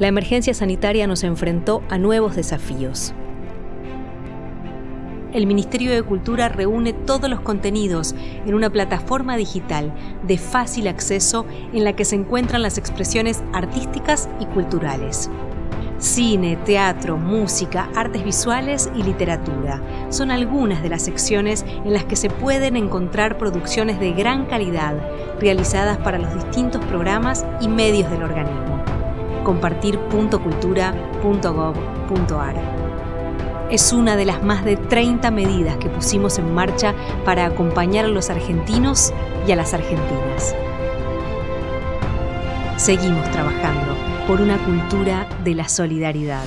la emergencia sanitaria nos enfrentó a nuevos desafíos. El Ministerio de Cultura reúne todos los contenidos en una plataforma digital de fácil acceso en la que se encuentran las expresiones artísticas y culturales. Cine, teatro, música, artes visuales y literatura son algunas de las secciones en las que se pueden encontrar producciones de gran calidad realizadas para los distintos programas y medios del organismo. compartir.cultura.gov.ar es una de las más de 30 medidas que pusimos en marcha para acompañar a los argentinos y a las argentinas. Seguimos trabajando por una cultura de la solidaridad.